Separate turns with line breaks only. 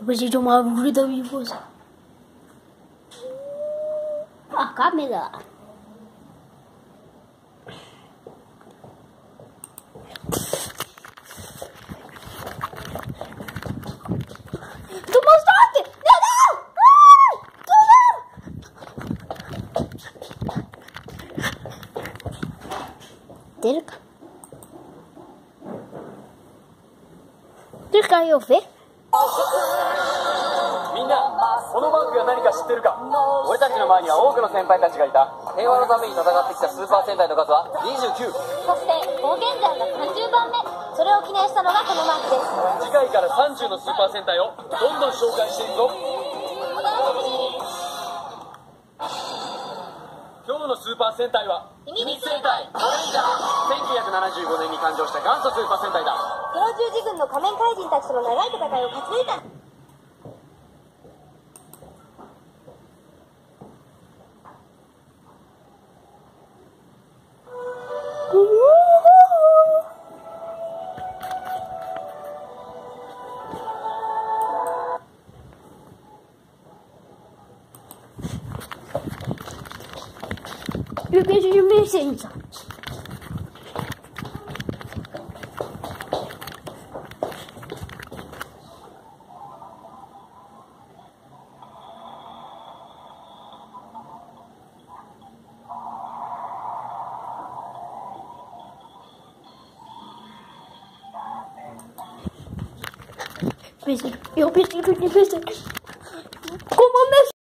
Eu preciso de uma árvore da vivosa. A câmera. Tu mostraste! Não, não! Ai, tu
何か知ってるか。俺たちの前には多くの先輩たちがいた。平和のために戦ってきたスーパー戦隊の数は29
そして暴言山が30番目。それを記念したのがこのマークです。
次回から30のスーパー戦隊をどんどん紹介していくぞ。
お楽しみに
今日のスーパー戦隊は
秘密
戦隊。ゴレンジャー1975年に誕生した元祖スーパー戦隊だ。
黒十字軍の仮面怪人たちとの長い戦いを勝ち抜いた
Lubię miesięca. Basic, yo basic, yo basic. Como